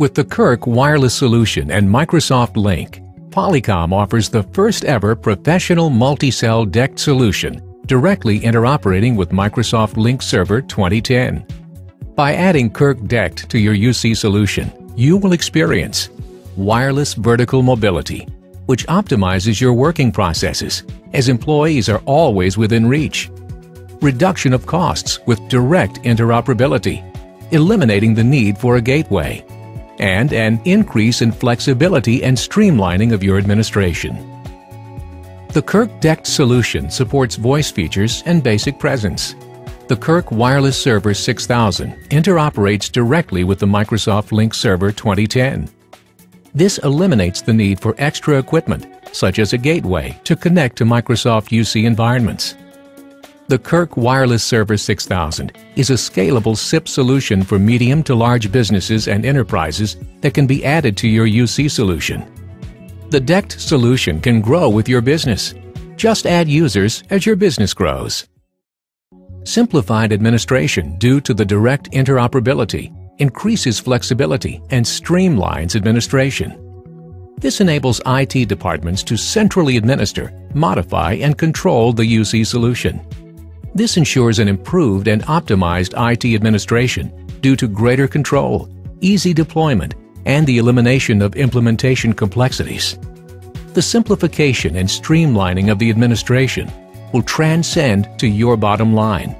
With the Kirk Wireless Solution and Microsoft Lync, Polycom offers the first ever professional multi-cell DECT solution directly interoperating with Microsoft Lync Server 2010. By adding Kirk DECT to your UC solution, you will experience wireless vertical mobility, which optimizes your working processes as employees are always within reach. Reduction of costs with direct interoperability, eliminating the need for a gateway. And an increase in flexibility and streamlining of your administration. The Kirk DECT solution supports voice features and basic presence. The Kirk Wireless Server 6000 interoperates directly with the Microsoft Lync Server 2010. This eliminates the need for extra equipment, such as a gateway, to connect to Microsoft UC environments. The Kirk Wireless Server 6000 is a scalable SIP solution for medium to large businesses and enterprises that can be added to your UC solution. The DECT solution can grow with your business. Just add users as your business grows. Simplified administration due to the direct interoperability increases flexibility and streamlines administration. This enables IT departments to centrally administer, modify, and control the UC solution. This ensures an improved and optimized IT administration due to greater control, easy deployment, and the elimination of implementation complexities. The simplification and streamlining of the administration will transcend to your bottom line.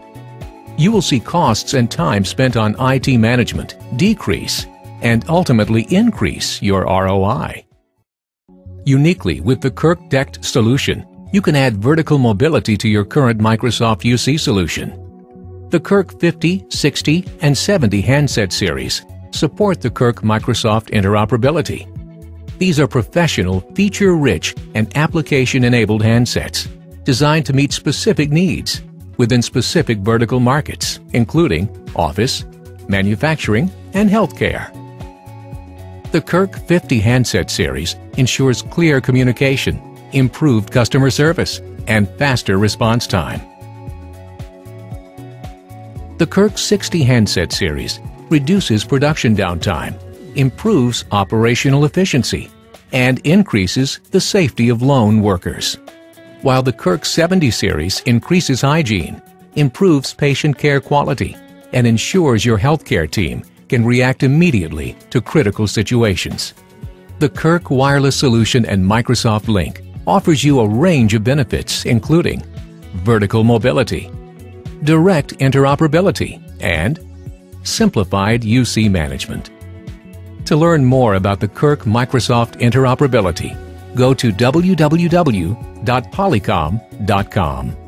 You will see costs and time spent on IT management decrease and ultimately increase your ROI. Uniquely with the Kirk DECT solution, you can add vertical mobility to your current Microsoft UC solution. The Kirk 50, 60, and 70 handset series support the Kirk Microsoft interoperability. These are professional, feature-rich, and application-enabled handsets designed to meet specific needs within specific vertical markets, including office, manufacturing, and healthcare. The Kirk 50 handset series ensures clear communication, improved customer service, and faster response time. The Kirk 60 handset series reduces production downtime, improves operational efficiency, and increases the safety of lone workers. While the Kirk 70 series increases hygiene, improves patient care quality, and ensures your healthcare team can react immediately to critical situations. The Kirk Wireless Solution and Microsoft Lync offers you a range of benefits including vertical mobility, direct interoperability, and simplified UC management. To learn more about the Kirk Microsoft interoperability, go to www.polycom.com.